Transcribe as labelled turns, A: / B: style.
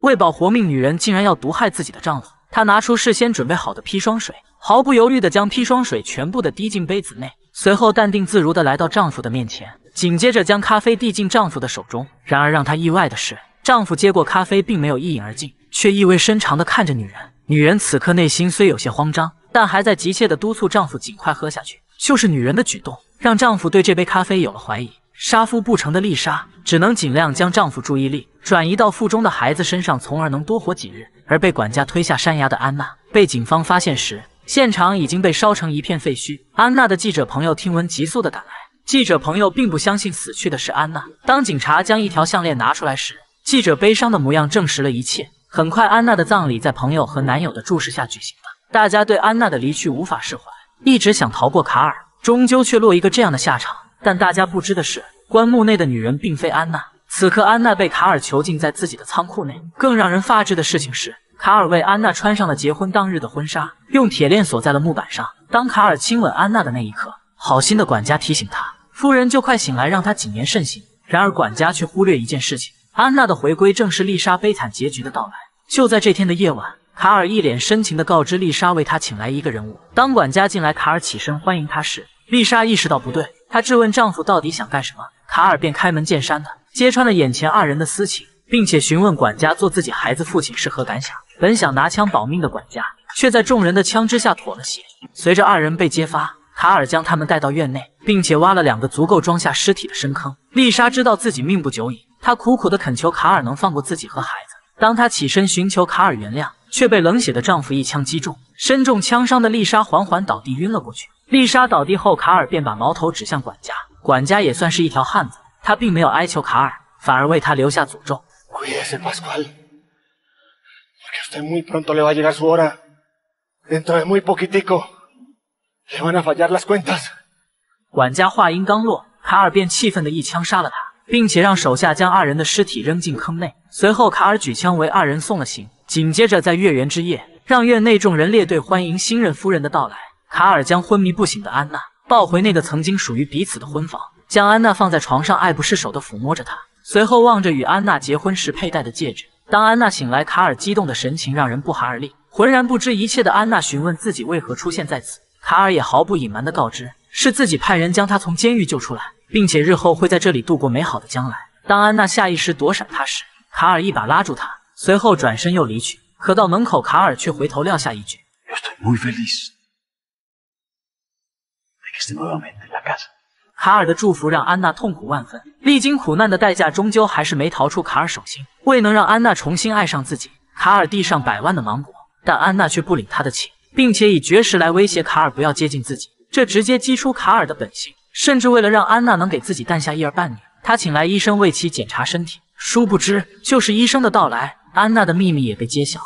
A: 为保活命，女人竟然要毒害自己的丈夫。她拿出事先准备好的砒霜水，毫不犹豫地将砒霜水全部的滴进杯子内，随后淡定自如地来到丈夫的面前，紧接着将咖啡递进丈夫的手中。然而让她意外的是，丈夫接过咖啡，并没有一饮而尽，却意味深长地看着女人。女人此刻内心虽有些慌张，但还在急切地督促丈夫尽快喝下去。就是女人的举动，让丈夫对这杯咖啡有了怀疑。杀夫不成的丽莎只能尽量将丈夫注意力转移到腹中的孩子身上，从而能多活几日。而被管家推下山崖的安娜被警方发现时，现场已经被烧成一片废墟。安娜的记者朋友听闻，急速的赶来。记者朋友并不相信死去的是安娜。当警察将一条项链拿出来时，记者悲伤的模样证实了一切。很快，安娜的葬礼在朋友和男友的注视下举行了。大家对安娜的离去无法释怀，一直想逃过卡尔，终究却落一个这样的下场。但大家不知的是，棺木内的女人并非安娜。此刻，安娜被卡尔囚禁在自己的仓库内。更让人发指的事情是，卡尔为安娜穿上了结婚当日的婚纱，用铁链锁在了木板上。当卡尔亲吻安娜的那一刻，好心的管家提醒他，夫人就快醒来，让他谨言慎行。然而，管家却忽略一件事情：安娜的回归正是丽莎悲惨结局的到来。就在这天的夜晚，卡尔一脸深情地告知丽莎，为他请来一个人物。当管家进来，卡尔起身欢迎他时，丽莎意识到不对。她质问丈夫到底想干什么，卡尔便开门见山的揭穿了眼前二人的私情，并且询问管家做自己孩子父亲是何感想。本想拿枪保命的管家，却在众人的枪之下妥了协。随着二人被揭发，卡尔将他们带到院内，并且挖了两个足够装下尸体的深坑。丽莎知道自己命不久矣，她苦苦的恳求卡尔能放过自己和孩子。当她起身寻求卡尔原谅，却被冷血的丈夫一枪击中，身中枪伤的丽莎缓缓倒地晕了过去。丽莎倒地后，卡尔便把矛头指向管家。管家也算是一条汉子，他并没有哀求卡尔，反而为他留下诅咒。管家话音刚落，卡尔便气愤的一枪杀了他，并且让手下将二人的尸体扔进坑内。随后，卡尔举枪为二人送了行。紧接着，在月圆之夜，让院内众人列队欢迎新任夫人的到来。卡尔将昏迷不醒的安娜抱回那个曾经属于彼此的婚房，将安娜放在床上，爱不释手地抚摸着她，随后望着与安娜结婚时佩戴的戒指。当安娜醒来，卡尔激动的神情让人不寒而栗。浑然不知一切的安娜询问自己为何出现在此，卡尔也毫不隐瞒地告知，是自己派人将她从监狱救出来，并且日后会在这里度过美好的将来。当安娜下意识躲闪他时，卡尔一把拉住她，随后转身又离去。可到门口，卡尔却回头撂下一句。卡尔的祝福让安娜痛苦万分，历经苦难的代价，终究还是没逃出卡尔手心。为能让安娜重新爱上自己，卡尔递上百万的芒果，但安娜却不领他的情，并且以绝食来威胁卡尔不要接近自己，这直接激出卡尔的本性。甚至为了让安娜能给自己诞下一儿半女，他请来医生为其检查身体。殊不知，就是医生的到来，安娜的秘密也被揭晓。